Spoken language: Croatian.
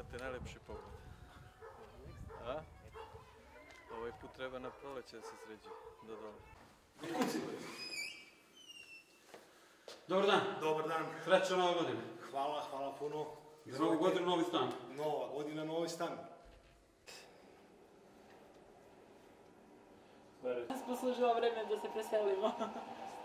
imate najlepši pogled. A? Ovaj put treba na proleće da se sređi, do dole. Dobar dan. Dobar dan. Sreća nova godina. Hvala, hvala puno. Za novu godinu novi stan. Nova godina, novi stan. Nas poslužilo vreme da se preselimo.